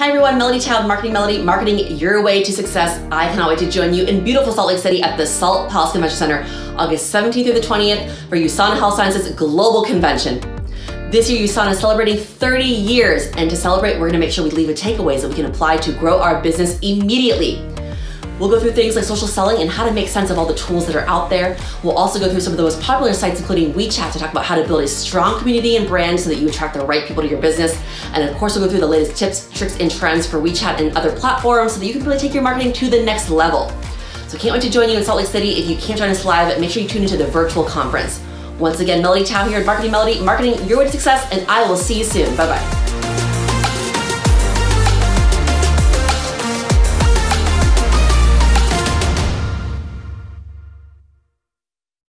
Hi everyone, Melodie Tao, Marketing Melody, marketing your way to success. I cannot wait to join you in beautiful Salt Lake City at the Salt Palace Convention Center, August 17th through the 20th for USANA Health Sciences Global Convention. This year, USANA is celebrating 30 years, and to celebrate, we're gonna make sure we leave with takeaways that we can apply to grow our business immediately. We'll go through things like social selling and how to make sense of all the tools that are out there. We'll also go through some of the most popular sites, including WeChat, to talk about how to build a strong community and brand so that you attract the right people to your business. And of course, we'll go through the latest tips, tricks, and trends for WeChat and other platforms so that you can really take your marketing to the next level. So can't wait to join you in Salt Lake City. If you can't join us live, make sure you tune into the virtual conference. Once again, Melodie Tao here at Marketing Melody, marketing your way to success, and I will see you soon. Bye bye.